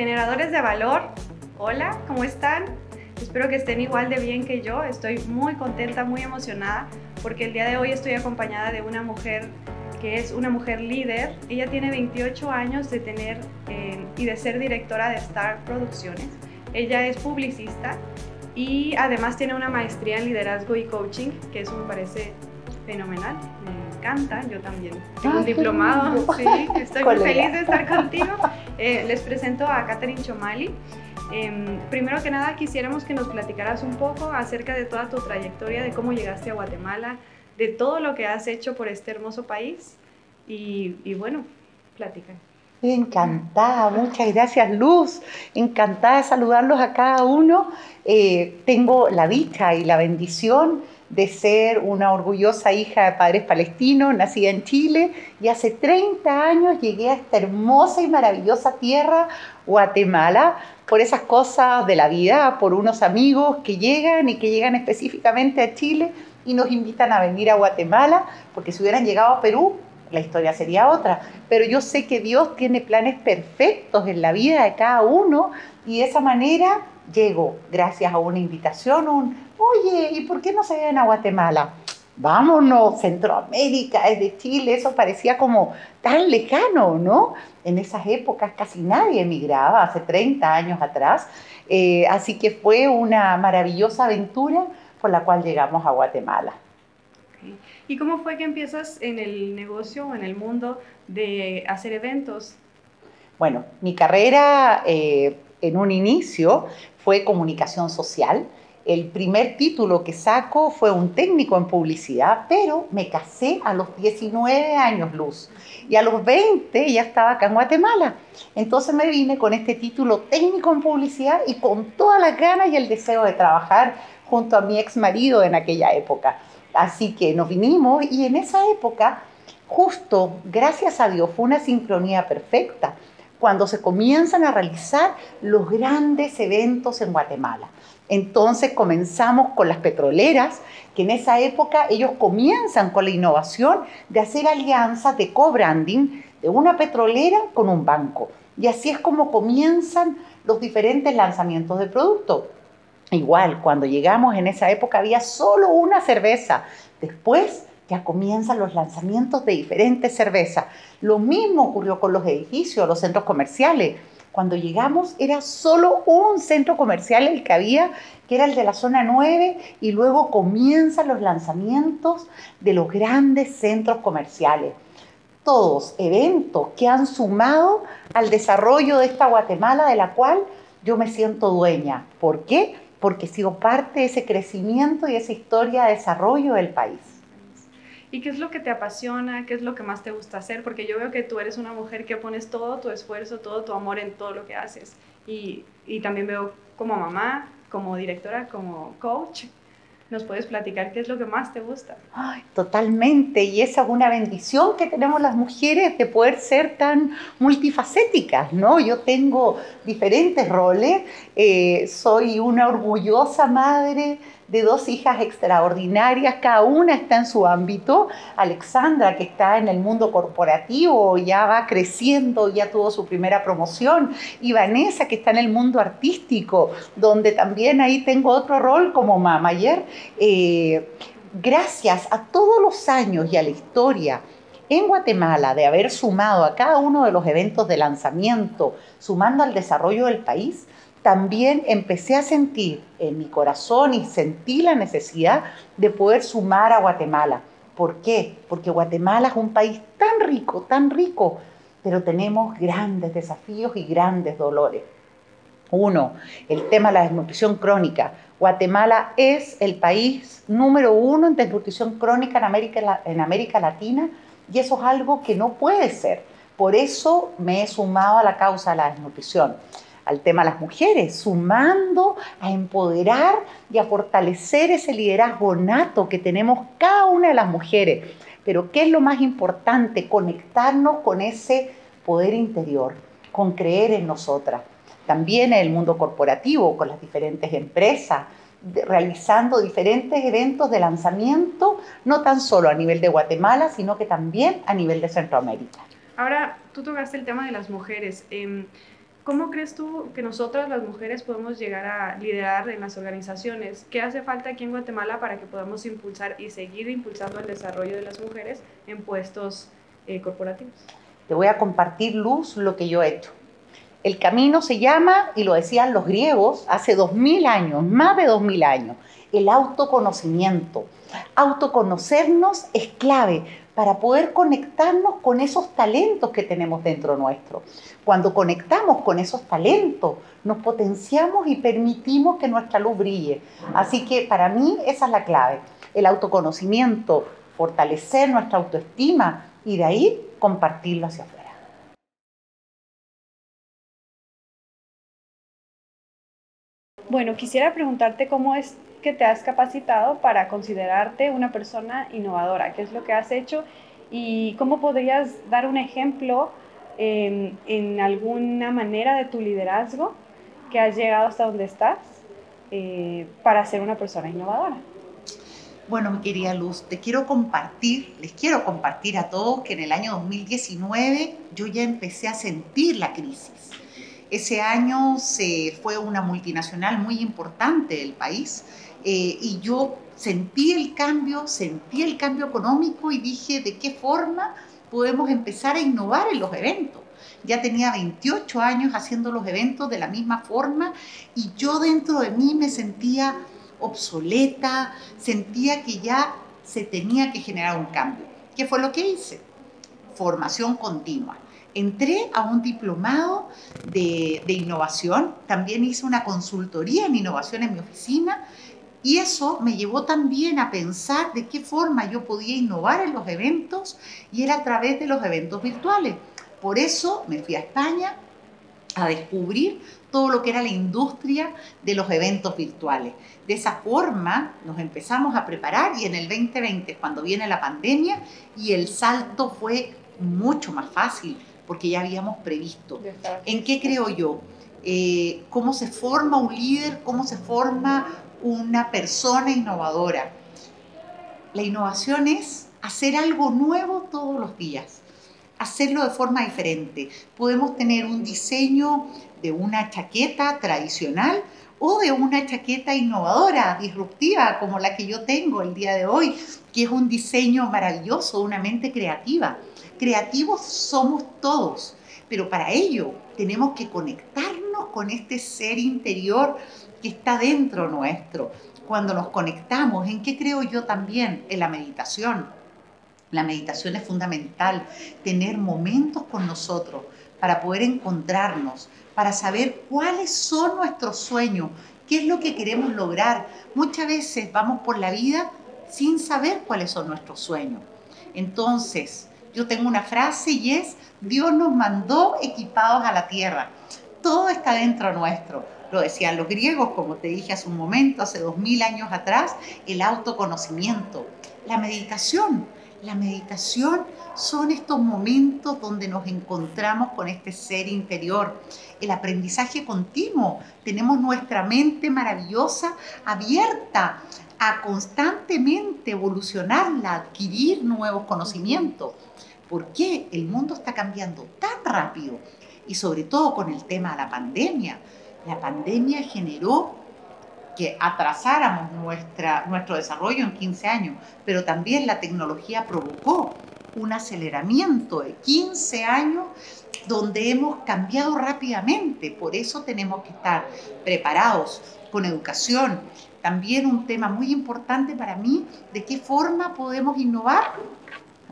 Generadores de valor, hola, ¿cómo están? Espero que estén igual de bien que yo. Estoy muy contenta, muy emocionada porque el día de hoy estoy acompañada de una mujer que es una mujer líder. Ella tiene 28 años de tener eh, y de ser directora de Star Producciones. Ella es publicista y además tiene una maestría en liderazgo y coaching, que eso me parece fenomenal. Encanta, yo también tengo un diplomado. Sí, estoy muy feliz de estar contigo. Eh, les presento a Catherine Chomali. Em, primero que nada, quisiéramos que nos platicaras un poco acerca de toda tu trayectoria, de cómo llegaste a Guatemala, de todo lo que has hecho por este hermoso país. Y, y bueno, platica. Encantada, muchas gracias Luz, encantada de saludarlos a cada uno. Eh, tengo la dicha y la bendición de ser una orgullosa hija de padres palestinos, nacida en Chile, y hace 30 años llegué a esta hermosa y maravillosa tierra, Guatemala, por esas cosas de la vida, por unos amigos que llegan y que llegan específicamente a Chile y nos invitan a venir a Guatemala, porque si hubieran llegado a Perú, la historia sería otra. Pero yo sé que Dios tiene planes perfectos en la vida de cada uno y de esa manera llego, gracias a una invitación, un, oye, ¿y por qué no se ven a Guatemala? Vámonos, Centroamérica, es de Chile, eso parecía como tan lejano, ¿no? En esas épocas casi nadie emigraba, hace 30 años atrás. Eh, así que fue una maravillosa aventura por la cual llegamos a Guatemala. ¿Y cómo fue que empiezas en el negocio o en el mundo de hacer eventos? Bueno, mi carrera eh, en un inicio fue comunicación social. El primer título que saco fue un técnico en publicidad, pero me casé a los 19 años, Luz. Y a los 20 ya estaba acá en Guatemala. Entonces me vine con este título técnico en publicidad y con todas las ganas y el deseo de trabajar junto a mi ex marido en aquella época. Así que nos vinimos y en esa época, justo, gracias a Dios, fue una sincronía perfecta cuando se comienzan a realizar los grandes eventos en Guatemala. Entonces comenzamos con las petroleras, que en esa época ellos comienzan con la innovación de hacer alianzas de co-branding de una petrolera con un banco. Y así es como comienzan los diferentes lanzamientos de producto. Igual, cuando llegamos en esa época había solo una cerveza. Después ya comienzan los lanzamientos de diferentes cervezas. Lo mismo ocurrió con los edificios, los centros comerciales. Cuando llegamos era solo un centro comercial el que había, que era el de la zona 9, y luego comienzan los lanzamientos de los grandes centros comerciales. Todos eventos que han sumado al desarrollo de esta Guatemala de la cual yo me siento dueña. ¿Por qué? porque sigo parte de ese crecimiento y esa historia de desarrollo del país. ¿Y qué es lo que te apasiona? ¿Qué es lo que más te gusta hacer? Porque yo veo que tú eres una mujer que pones todo tu esfuerzo, todo tu amor en todo lo que haces. Y, y también veo como mamá, como directora, como coach, ¿Nos puedes platicar qué es lo que más te gusta? Totalmente, y es una bendición que tenemos las mujeres de poder ser tan multifacéticas, ¿no? Yo tengo diferentes roles, eh, soy una orgullosa madre, de dos hijas extraordinarias, cada una está en su ámbito. Alexandra, que está en el mundo corporativo, ya va creciendo, ya tuvo su primera promoción. Y Vanessa, que está en el mundo artístico, donde también ahí tengo otro rol como manager. Eh, gracias a todos los años y a la historia en Guatemala de haber sumado a cada uno de los eventos de lanzamiento, sumando al desarrollo del país, también empecé a sentir en mi corazón y sentí la necesidad de poder sumar a Guatemala. ¿Por qué? Porque Guatemala es un país tan rico, tan rico, pero tenemos grandes desafíos y grandes dolores. Uno, el tema de la desnutrición crónica. Guatemala es el país número uno en desnutrición crónica en América, en América Latina y eso es algo que no puede ser. Por eso me he sumado a la causa de la desnutrición al tema de las mujeres, sumando a empoderar y a fortalecer ese liderazgo nato que tenemos cada una de las mujeres. Pero ¿qué es lo más importante? Conectarnos con ese poder interior, con creer en nosotras. También en el mundo corporativo, con las diferentes empresas, realizando diferentes eventos de lanzamiento, no tan solo a nivel de Guatemala, sino que también a nivel de Centroamérica. Ahora, tú tocaste el tema de las mujeres. Em, ¿Cómo crees tú que nosotras las mujeres podemos llegar a liderar en las organizaciones? ¿Qué hace falta aquí en Guatemala para que podamos impulsar y seguir impulsando el desarrollo de las mujeres en puestos eh, corporativos? Te voy a compartir, Luz, lo que yo he hecho. El camino se llama, y lo decían los griegos hace dos mil años, más de dos mil años, el autoconocimiento. Autoconocernos es clave para poder conectarnos con esos talentos que tenemos dentro nuestro. Cuando conectamos con esos talentos, nos potenciamos y permitimos que nuestra luz brille. Así que para mí esa es la clave, el autoconocimiento, fortalecer nuestra autoestima y de ahí compartirlo hacia afuera. Bueno, quisiera preguntarte cómo es que te has capacitado para considerarte una persona innovadora, qué es lo que has hecho y cómo podrías dar un ejemplo en, alguna manera de tu liderazgo que has llegado hasta donde estás eh, para ser una persona innovadora. Bueno, mi querida Luz, te quiero compartir, les quiero compartir a todos que en el año 2019 yo ya empecé a sentir la crisis. Ese año se fue una multinacional muy importante del país eh, y yo sentí el cambio, sentí el cambio económico y dije de qué forma podemos empezar a innovar en los eventos. Ya tenía 28 años haciendo los eventos de la misma forma y yo dentro de mí me sentía obsoleta, sentía que ya se tenía que generar un cambio. ¿Qué fue lo que hice? Formación continua. Entré a un diplomado de, innovación, también hice una consultoría en innovación en mi oficina y eso me llevó también a pensar de qué forma yo podía innovar en los eventos y era a través de los eventos virtuales. Por eso me fui a España a descubrir todo lo que era la industria de los eventos virtuales. De esa forma nos empezamos a preparar y en el 2020, cuando viene la pandemia, y el salto fue mucho más fácil porque ya habíamos previsto. ¿En qué creo yo? Eh, ¿Cómo se forma un líder? ¿Cómo se forma una persona innovadora? La innovación es hacer algo nuevo todos los días, hacerlo de forma diferente. Podemos tener un diseño de una chaqueta tradicional o de una chaqueta innovadora, disruptiva, como la que yo tengo el día de hoy, que es un diseño maravilloso, una mente creativa. Creativos somos todos, pero para ello tenemos que conectarnos con este ser interior que está dentro nuestro. Cuando nos conectamos, ¿en qué creo yo también? En la meditación. La meditación es fundamental, tener momentos con nosotros para poder encontrarnos, para saber cuáles son nuestros sueños, qué es lo que queremos lograr. Muchas veces vamos por la vida sin saber cuáles son nuestros sueños. Entonces, yo tengo una frase y es, Dios nos mandó equipados a la tierra. Todo está dentro nuestro. Lo decían los griegos, como te dije hace un momento, hace dos mil años atrás, el autoconocimiento, la meditación. La meditación son estos momentos donde nos encontramos con este ser interior. El aprendizaje continuo. Tenemos nuestra mente maravillosa abierta a constantemente evolucionarla, adquirir nuevos conocimientos. ¿Por qué el mundo está cambiando tan rápido? Y sobre todo con el tema de la pandemia. La pandemia generó que atrasáramos nuestra, nuestro desarrollo en 15 años, pero también la tecnología provocó un aceleramiento de 15 años donde hemos cambiado rápidamente. Por eso tenemos que estar preparados con educación. También un tema muy importante para mí, de qué forma podemos innovar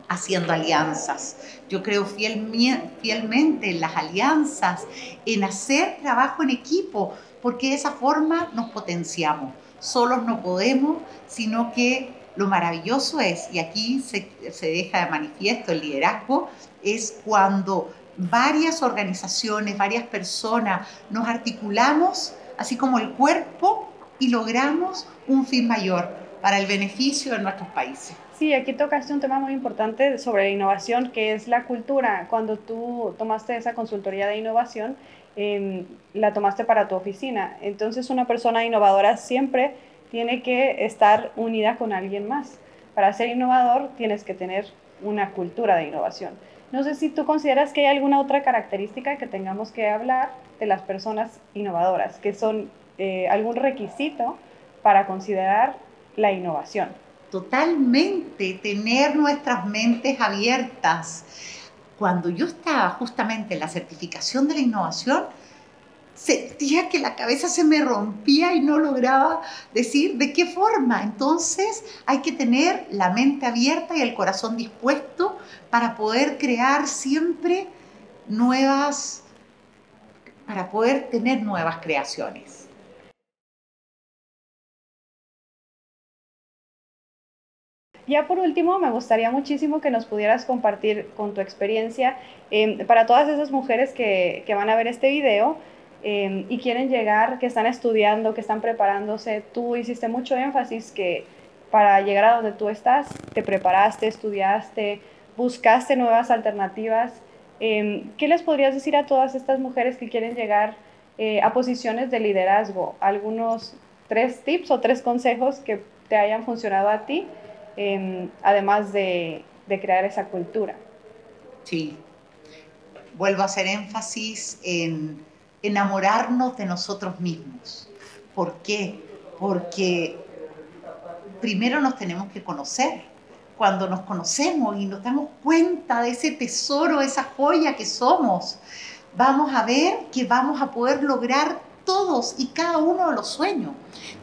haciendo alianzas. Yo creo fielmente en las alianzas, en hacer trabajo en equipo, porque de esa forma nos potenciamos. Solos no podemos, sino que lo maravilloso es, y aquí se, deja de manifiesto el liderazgo, es cuando varias organizaciones, varias personas nos articulamos, así como el cuerpo, y logramos un fin mayor para el beneficio de nuestros países. Sí, aquí tocaste un tema muy importante sobre la innovación, que es la cultura. Cuando tú tomaste esa consultoría de innovación, em, la tomaste para tu oficina. Entonces, una persona innovadora siempre tiene que estar unida con alguien más. Para ser innovador, tienes que tener una cultura de innovación. No sé si tú consideras que hay alguna otra característica que tengamos que hablar de las personas innovadoras, que son eh, algún requisito para considerar la innovación. Totalmente, tener nuestras mentes abiertas. Cuando yo estaba justamente en la certificación de la innovación, sentía que la cabeza se me rompía y no lograba decir de qué forma. Entonces hay que tener la mente abierta y el corazón dispuesto para poder crear siempre nuevas, para poder tener nuevas creaciones. Ya por último, me gustaría muchísimo que nos pudieras compartir con tu experiencia em, para todas esas mujeres que, van a ver este video em, y quieren llegar, que están estudiando, que están preparándose. Tú hiciste mucho énfasis que para llegar a donde tú estás, te preparaste, estudiaste, buscaste nuevas alternativas. Em, ¿Qué les podrías decir a todas estas mujeres que quieren llegar eh, a posiciones de liderazgo? Algunos tres tips o tres consejos que te hayan funcionado a ti además de, de crear esa cultura. Sí, vuelvo a hacer énfasis en enamorarnos de nosotros mismos. ¿Por qué? Porque primero nos tenemos que conocer. Cuando nos conocemos y nos damos cuenta de ese tesoro, esa joya que somos, vamos a ver que vamos a poder lograr todos y cada uno de los sueños.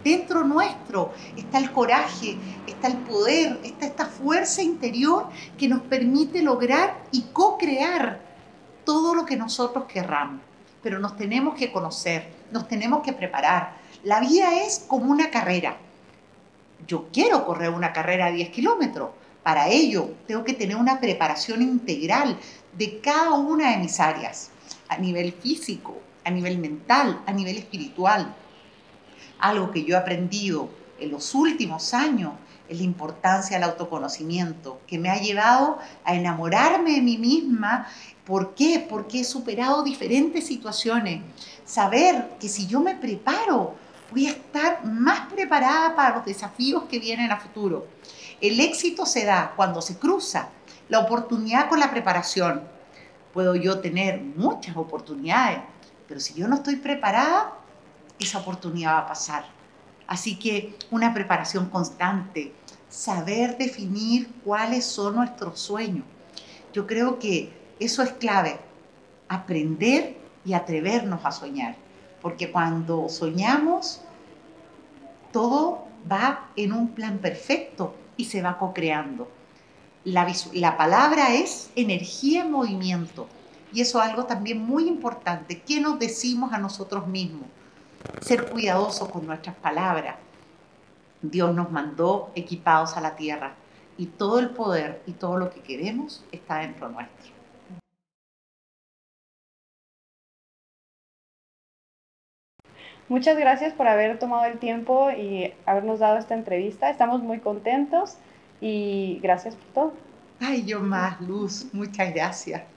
Dentro nuestro está el coraje, está el poder, está esta fuerza interior que nos permite lograr y co-crear todo lo que nosotros querramos. Pero nos tenemos que conocer, nos tenemos que preparar. La vida es como una carrera. Yo quiero correr una carrera de 10 kilómetros. Para ello, tengo que tener una preparación integral de cada una de mis áreas, a nivel físico, a nivel mental, a nivel espiritual. Algo que yo he aprendido en los últimos años es la importancia del autoconocimiento, que me ha llevado a enamorarme de mí misma. ¿Por qué? Porque he superado diferentes situaciones. Saber que si yo me preparo, voy a estar más preparada para los desafíos que vienen a futuro. El éxito se da cuando se cruza la oportunidad con la preparación. Puedo yo tener muchas oportunidades, pero si yo no estoy preparada, esa oportunidad va a pasar. Así que una preparación constante, saber definir cuáles son nuestros sueños. Yo creo que eso es clave, aprender y atrevernos a soñar, porque cuando soñamos, todo va en un plan perfecto y se va co-creando. La, la palabra es energía en movimiento. Y eso es algo también muy importante. ¿Qué nos decimos a nosotros mismos? Ser cuidadosos con nuestras palabras. Dios nos mandó equipados a la tierra y todo el poder y todo lo que queremos está dentro nuestro. Muchas gracias por haber tomado el tiempo y habernos dado esta entrevista. Estamos muy contentos y gracias por todo. Ay, yo más, Luz. Muchas gracias.